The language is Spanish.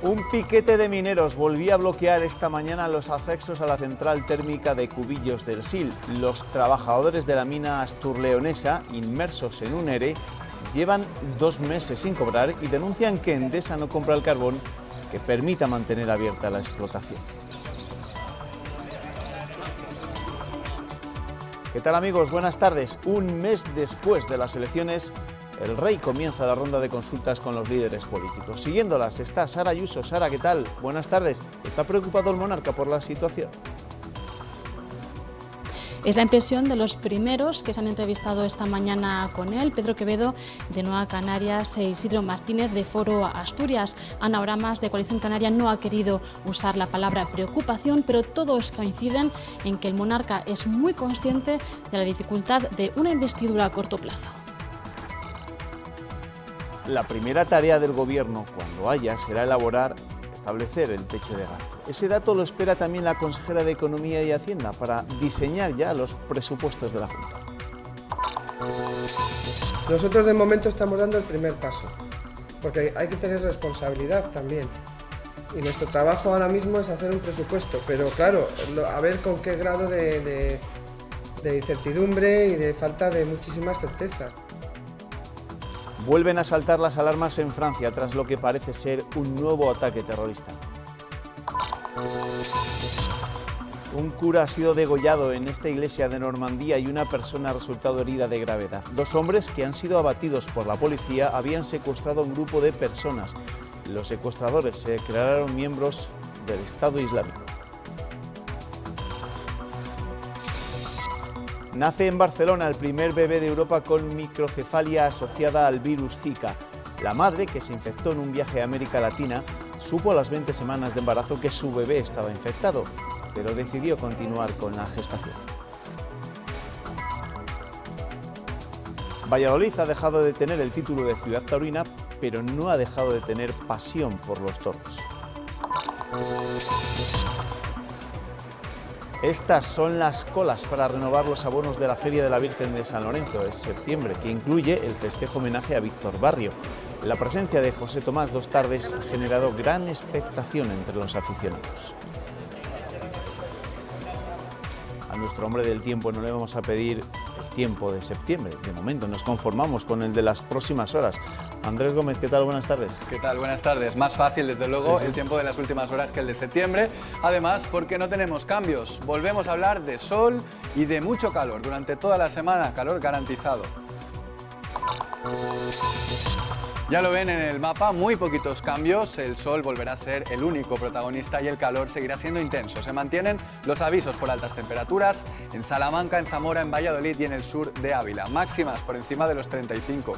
Un piquete de mineros volvía a bloquear esta mañana los accesos a la central térmica de Cubillos del Sil. Los trabajadores de la mina asturleonesa, inmersos en un ERE, llevan dos meses sin cobrar y denuncian que Endesa no compra el carbón que permita mantener abierta la explotación. ¿Qué tal amigos? Buenas tardes. Un mes después de las elecciones, el rey comienza la ronda de consultas con los líderes políticos. Siguiéndolas está Sara Ayuso. Sara, ¿qué tal? Buenas tardes. ¿Está preocupado el monarca por la situación? Es la impresión de los primeros que se han entrevistado esta mañana con él, Pedro Quevedo de Nueva Canarias e Isidro Martínez de Foro Asturias. Ana Oramas de Coalición Canaria no ha querido usar la palabra preocupación, pero todos coinciden en que el monarca es muy consciente de la dificultad de una investidura a corto plazo. La primera tarea del Gobierno, cuando haya, será elaborar, establecer el techo de gasto. Ese dato lo espera también la consejera de Economía y Hacienda para diseñar ya los presupuestos de la Junta. Nosotros de momento estamos dando el primer paso, porque hay que tener responsabilidad también. Y nuestro trabajo ahora mismo es hacer un presupuesto, pero claro, a ver con qué grado de, incertidumbre y de falta de muchísimas certezas. Vuelven a saltar las alarmas en Francia tras lo que parece ser un nuevo ataque terrorista. Un cura ha sido degollado en esta iglesia de Normandía y una persona ha resultado herida de gravedad. Dos hombres que han sido abatidos por la policía habían secuestrado a un grupo de personas. Los secuestradores se declararon miembros del Estado Islámico. Nace en Barcelona el primer bebé de Europa con microcefalia asociada al virus Zika. La madre, que se infectó en un viaje a América Latina, supo a las 20 semanas de embarazo que su bebé estaba infectado, pero decidió continuar con la gestación. Valladolid ha dejado de tener el título de ciudad taurina, pero no ha dejado de tener pasión por los toros. Estas son las colas para renovar los abonos de la Feria de la Virgen de San Lorenzo de septiembre, que incluye el festejo homenaje a Víctor Barrio. La presencia de José Tomás dos tardes ha generado gran expectación entre los aficionados. A nuestro hombre del tiempo no le vamos a pedir tiempo de septiembre. De momento nos conformamos con el de las próximas horas. Andrés Gómez, ¿qué tal? Buenas tardes. ¿Qué tal? Buenas tardes. Más fácil, desde luego, Sí, sí. el tiempo de las últimas horas que el de septiembre. Además, porque no tenemos cambios. Volvemos a hablar de sol y de mucho calor durante toda la semana. Calor garantizado. Ya lo ven en el mapa, muy poquitos cambios. El sol volverá a ser el único protagonista y el calor seguirá siendo intenso. Se mantienen los avisos por altas temperaturas en Salamanca, en Zamora, en Valladolid y en el sur de Ávila. Máximas por encima de los 35.